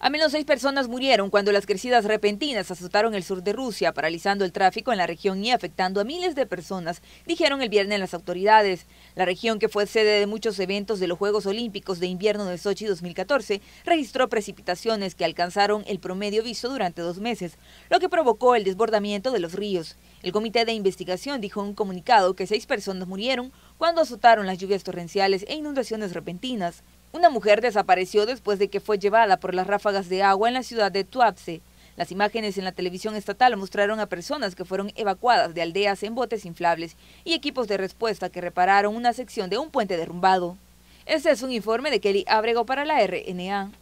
Al menos seis personas murieron cuando las crecidas repentinas azotaron el sur de Rusia, paralizando el tráfico en la región y afectando a miles de personas, dijeron el viernes las autoridades. La región, que fue sede de muchos eventos de los Juegos Olímpicos de Invierno de Sochi 2014, registró precipitaciones que alcanzaron el promedio visto durante dos meses, lo que provocó el desbordamiento de los ríos. El comité de investigación dijo en un comunicado que seis personas murieron cuando azotaron las lluvias torrenciales e inundaciones repentinas. Una mujer desapareció después de que fue llevada por las ráfagas de agua en la ciudad de Tuapse. Las imágenes en la televisión estatal mostraron a personas que fueron evacuadas de aldeas en botes inflables y equipos de respuesta que repararon una sección de un puente derrumbado. Este es un informe de Kelly Abrego para la RNA.